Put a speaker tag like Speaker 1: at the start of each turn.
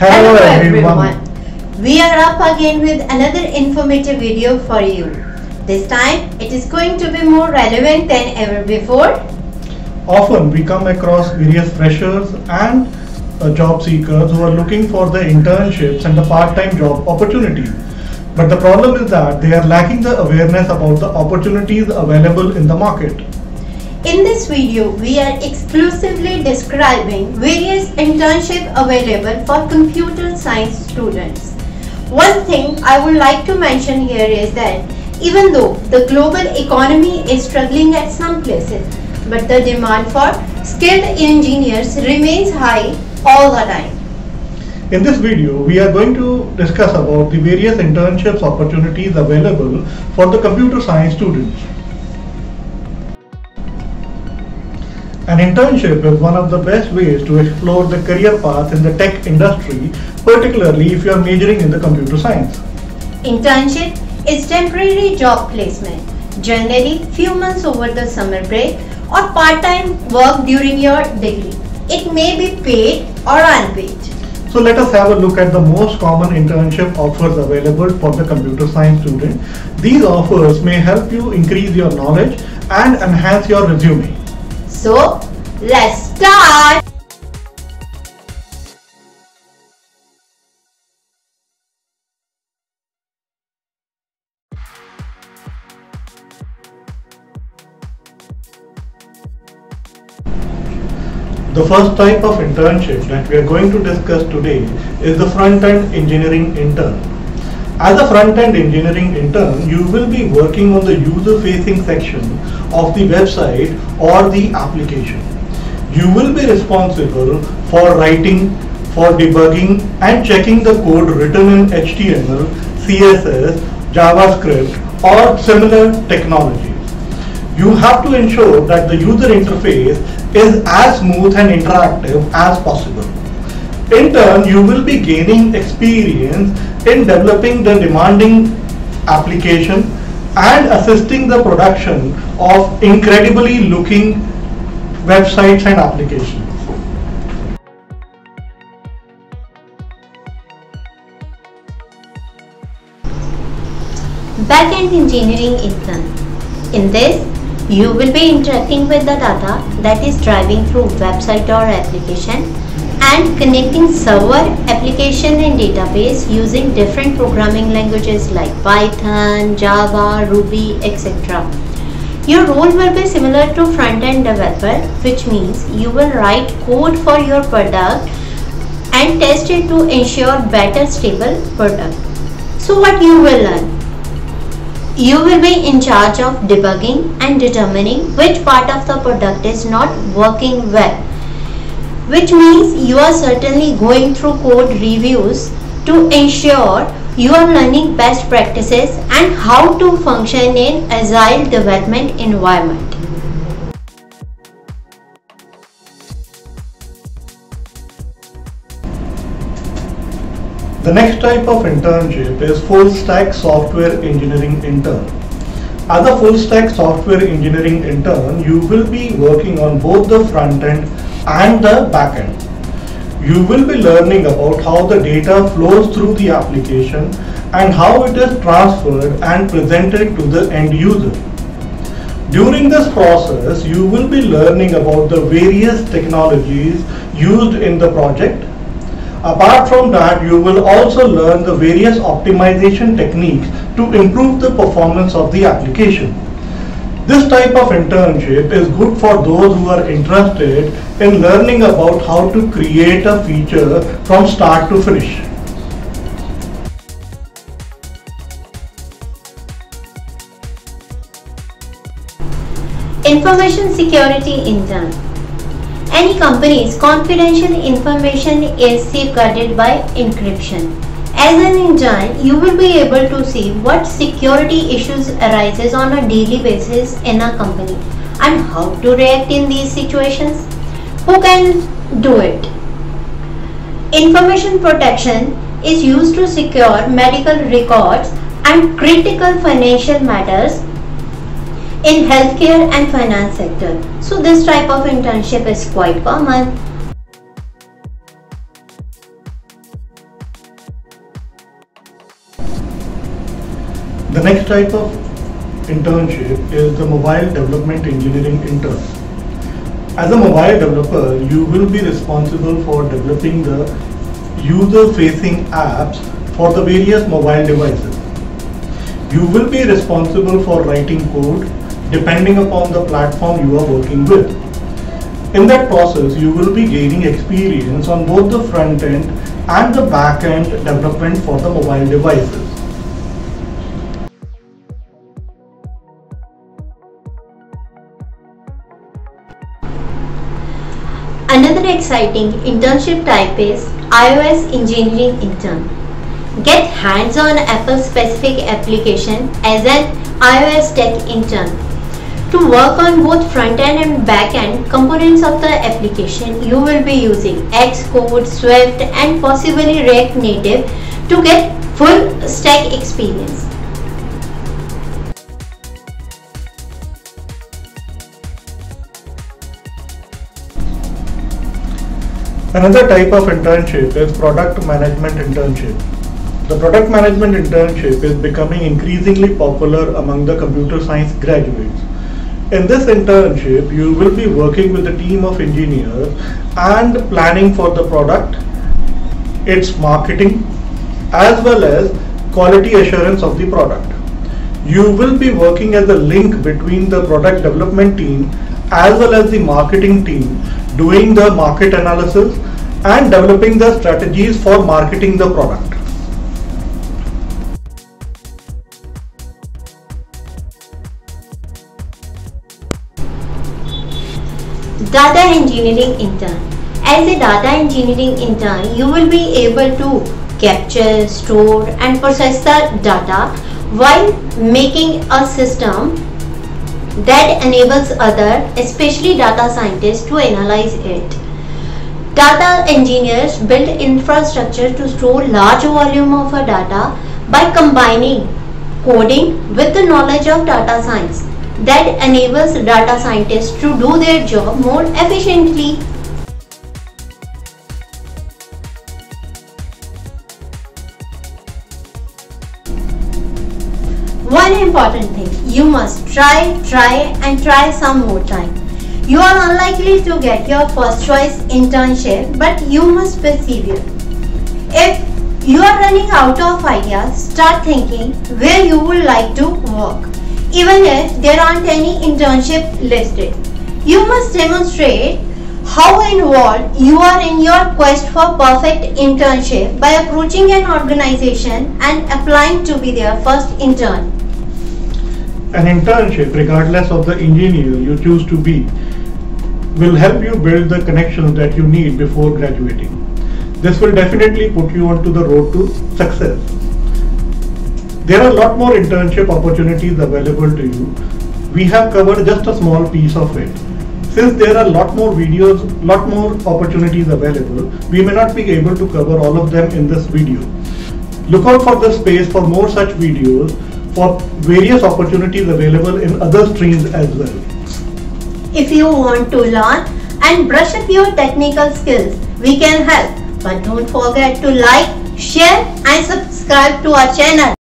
Speaker 1: Hello, everyone.
Speaker 2: We are up again with another informative video for you. This time it is going to be more relevant than ever before.
Speaker 1: Often we come across various freshers and uh, job seekers who are looking for the internships and the part-time job opportunities. But the problem is that they are lacking the awareness about the opportunities available in the market.
Speaker 2: In this video, we are exclusively describing various internships available for computer science students. One thing I would like to mention here is that even though the global economy is struggling at some places, but the demand for skilled engineers remains high all the time.
Speaker 1: In this video, we are going to discuss about the various internships opportunities available for the computer science students. An internship is one of the best ways to explore the career path in the tech industry, particularly if you are majoring in the computer science.
Speaker 2: Internship is temporary job placement, generally few months over the summer break or part-time work during your degree. It may be paid or unpaid.
Speaker 1: So let us have a look at the most common internship offers available for the computer science student. These offers may help you increase your knowledge and enhance your resume.
Speaker 2: So, let's start!
Speaker 1: The first type of internship that we are going to discuss today is the front-end engineering intern. As a front-end engineering intern, you will be working on the user-facing section of the website or the application. You will be responsible for writing, for debugging and checking the code written in HTML, CSS, JavaScript or similar technologies. You have to ensure that the user interface is as smooth and interactive as possible. In turn, you will be gaining experience in developing the demanding application and assisting the production of incredibly looking websites and applications.
Speaker 2: Backend engineering intern. In this, you will be interacting with the data that is driving through website or application and connecting server, application and database using different programming languages like Python, Java, Ruby, etc. Your role will be similar to front-end developer which means you will write code for your product and test it to ensure better stable product. So what you will learn? You will be in charge of debugging and determining which part of the product is not working well. Which means you are certainly going through code reviews to ensure you are learning best practices and how to function in agile development environment.
Speaker 1: The next type of internship is full stack software engineering intern. As a full stack software engineering intern, you will be working on both the front end and the backend. You will be learning about how the data flows through the application and how it is transferred and presented to the end user. During this process, you will be learning about the various technologies used in the project Apart from that, you will also learn the various optimization techniques to improve the performance of the application. This type of internship is good for those who are interested in learning about how to create a feature from start to finish.
Speaker 2: Information security intern. Any company's confidential information is safeguarded by encryption. As an intern, you will be able to see what security issues arises on a daily basis in a company and how to react in these situations. Who can do it? Information protection is used to secure medical records and critical financial matters in healthcare and finance sector. So this type of internship is quite common.
Speaker 1: The next type of internship is the mobile development engineering intern. As a mobile developer, you will be responsible for developing the user facing apps for the various mobile devices. You will be responsible for writing code depending upon the platform you are working with. In that process, you will be gaining experience on both the front end and the back end development for the mobile devices.
Speaker 2: Exciting internship type is iOS engineering intern. Get hands-on Apple specific application as an iOS tech intern. To work on both front-end and back-end components of the application, you will be using Xcode, Swift and possibly React Native to get full stack experience.
Speaker 1: Another type of internship is product management internship. The product management internship is becoming increasingly popular among the computer science graduates. In this internship, you will be working with a team of engineers and planning for the product, its marketing, as well as quality assurance of the product. You will be working as a link between the product development team as well as the marketing team doing the market analysis and developing the strategies for marketing the product.
Speaker 2: Data engineering intern. As a data engineering intern, you will be able to capture, store and process the data while making a system that enables other, especially data scientists to analyze it. Data engineers build infrastructure to store large volume of data by combining coding with the knowledge of data science that enables data scientists to do their job more efficiently. One important thing, you must try, try and try some more time. You are unlikely to get your first choice internship but you must persevere. If you are running out of ideas, start thinking where you would like to work even if there aren't any internship listed. You must demonstrate how involved you are in your quest for perfect internship by approaching an organization and applying to be their first intern.
Speaker 1: An internship, regardless of the engineer you choose to be, will help you build the connections that you need before graduating. This will definitely put you onto the road to success. There are a lot more internship opportunities available to you. We have covered just a small piece of it. Since there are a lot more videos, lot more opportunities available, we may not be able to cover all of them in this video. Look out for the space for more such videos for various opportunities available in other streams as well.
Speaker 2: If you want to learn and brush up your technical skills, we can help. But don't forget to like, share and subscribe to our channel.